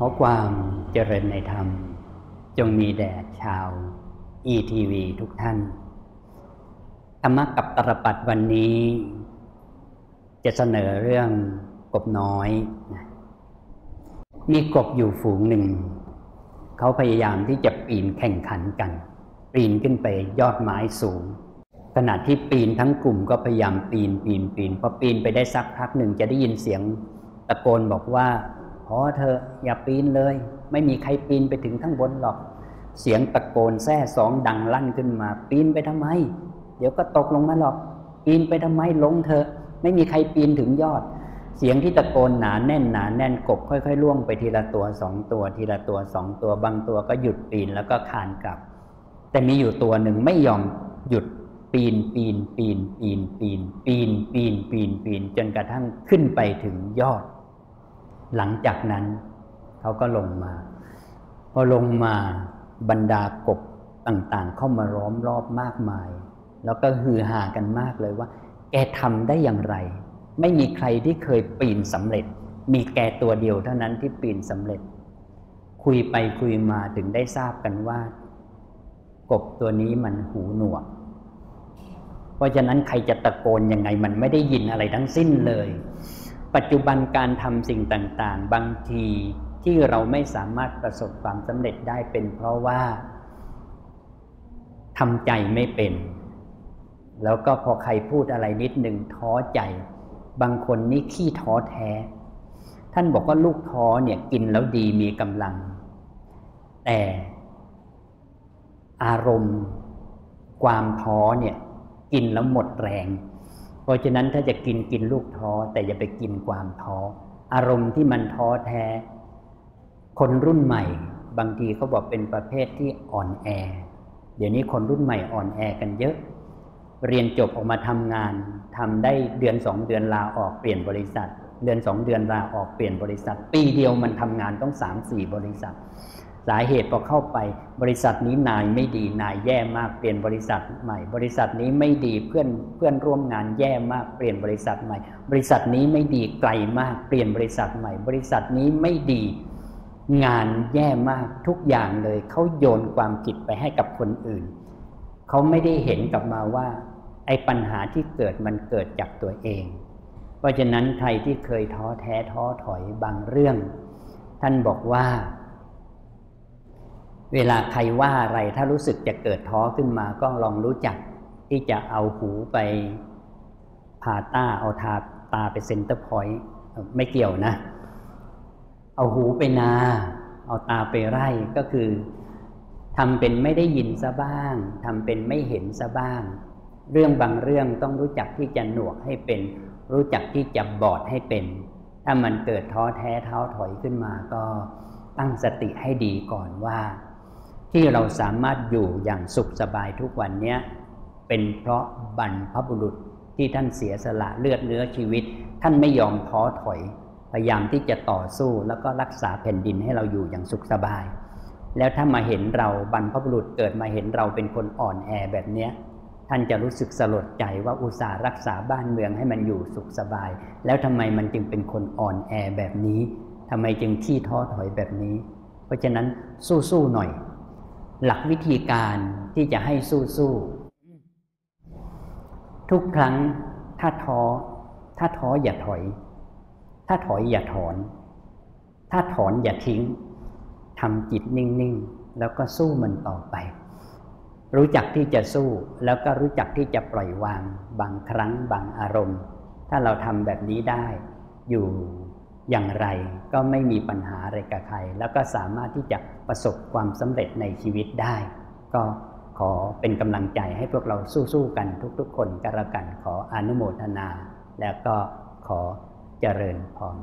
ขอความเจริญในธรรม จงมีแด่ชาว ETV ทุกท่าน ธรรมะกับตรปัดวันนี้ จะเสนอเรื่องกบน้อย มีกบอยู่ฝูงหนึ่ง เขาพยายามที่จะปีนแข่งขันกัน ปีนขึ้นไปยอดไม้สูง ขณะที่ปีนทั้งกลุ่มก็พยายามปีนปีนปีนพอปีนไปได้สักพักหนึ่งจะได้ยินเสียงตะโกนบอกว่า พอเธออย่าปีนเลย ไม่มีใครปีนไปถึงข้างบนหรอก เสียงตะโกนแซ่สองดังลั่นขึ้นมา ปีนไปทำไม เดี๋ยวก็ตกลงมาหรอก ปีนไปทำไมลงเธอไม่มีใครปีนถึงยอด เสียงที่ตะโกนหนาแน่นหนาแน่นกบค่อยๆล่วงไปทีละตัวสองตัว ทีละตัวสองตัวบางตัวก็หยุดปีนแล้วก็คานกลับ แต่มีอยู่ตัวหนึ่งไม่ยอมหยุดปีนปีนปีนปีนปีนปีนปีนปีนปีนจนกระทั่งขึ้นไปถึงยอด หลังจากนั้นเขาก็ลงมา พอลงมาบรรดากบต่างๆ เข้ามาร้อมรอบมากมาย แล้วก็ฮือฮากันมากเลยว่า แกทำได้อย่างไร ไม่มีใครที่เคยปีนสำเร็จ มีแกตัวเดียวเท่านั้นที่ปีนสำเร็จ คุยไปคุยมาถึงได้ทราบกันว่า กบตัวนี้มันหูหนวก เพราะฉะนั้นใครจะตะโกนยังไงมันไม่ได้ยินอะไรทั้งสิ้นเลย ปัจจุบันการทำสิ่งต่างๆ บางทีที่เราไม่สามารถประสบความสำเร็จได้เป็นเพราะว่าทำใจไม่เป็น แล้วก็พอใครพูดอะไรนิดหนึ่งท้อใจ บางคนนี่ขี้ท้อแท้ ท่านบอกว่าลูกท้อเนี่ยกินแล้วดีมีกำลัง แต่อารมณ์ความท้อเนี่ยกินแล้วหมดแรง เพราะฉะนั้นถ้าจะกินกินลูกท้อ แต่อย่าไปกินความท้อ อารมณ์ที่มันท้อแท้ คนรุ่นใหม่ บางทีเขาบอกเป็นประเภทที่อ่อนแอ เดี๋ยวนี้คนรุ่นใหม่อ่อนแอกันเยอะ เรียนจบออกมาทำงานทำได้เดือนสองเดือนลาออกเปลี่ยนบริษัท เดือนสองเดือนลาออกเปลี่ยนบริษัท ปีเดียวมันทำงานต้องสามสี่บริษัท สาเหตุพอเข้าไป บริษัทนี้นายไม่ดีนายแย่มากเปลี่ยนบริษัทใหม่ บริษัทนี้ไม่ดีเพื่อนเพื่อนร่วมงานแย่มากเปลี่ยนบริษัทใหม่ บริษัทนี้ไม่ดีไกลมากเปลี่ยนบริษัทใหม่ บริษัทนี้ไม่ดีงานแย่มากทุกอย่างเลยเขาโยนความผิดไปให้กับคนอื่นเขาไม่ได้เห็นกลับมาว่า ไอ้ปัญหาที่เกิดมันเกิดจากตัวเอง เพราะฉะนั้นใครที่เคยท้อแท้ท้อถอยบางเรื่อง ท่านบอกว่า เวลาใครว่าอะไรถ้ารู้สึกจะเกิดท้อขึ้นมาก็ลองรู้จักที่จะเอาหูไปพาต้าเอาตาไป Center Point ไม่เกี่ยวนะ เอาหูไปนา เอาตาไปไร่ก็คือทำเป็นไม่ได้ยินซะบ้างทำเป็นไม่เห็นซะบ้าง เรื่องบางเรื่องต้องรู้จักที่จะหนวกให้เป็น รู้จักที่จะบอดให้เป็น ถ้ามันเกิดท้อแท้เท้าถอยขึ้นมาก็ตั้งสติให้ดีก่อนว่า ที่เราสามารถอยู่อย่างสุขสบายทุกวันนี้เป็นเพราะบรรพบุรุษที่ท่านเสียสละเลือดเนื้อชีวิต ท่านไม่ยอมท้อถอย พยายามที่จะต่อสู้แล้วก็รักษาแผ่นดินให้เราอยู่อย่างสุขสบาย แล้วถ้ามาเห็นเราบรรพบุรุษเกิดมาเห็นเราเป็นคนอ่อนแอแบบนี้ท่านจะรู้สึกสลดใจว่าอุตส่าห์รักษาบ้านเมืองให้มันอยู่สุขสบาย แล้วทำไมมันจึงเป็นคนอ่อนแอแบบนี้ทำไมจึงที่ท้อถอยแบบนี้ เพราะฉะนั้นสู้ๆหน่อย หลักวิธีการที่จะให้สู้ๆทุกครั้งถ้าท้อ ถ้าท้ออย่าถอย ถ้าถอยอย่าถอน ถ้าถอนอย่าทิ้งทำจิตนิ่งๆ แล้วก็สู้มันต่อไป รู้จักที่จะสู้แล้วก็รู้จักที่จะปล่อยวาง บางครั้งบางอารมณ์ ถ้าเราทำแบบนี้ได้ อยู่ อย่างไรก็ไม่มีปัญหาอะไรกับใคร แล้วก็สามารถที่จะประสบความสำเร็จในชีวิตได้ ก็ขอเป็นกำลังใจให้พวกเราสู้ๆกันทุกๆ คนกันละกันขออนุโมทนา แล้วก็ขอเจริญพร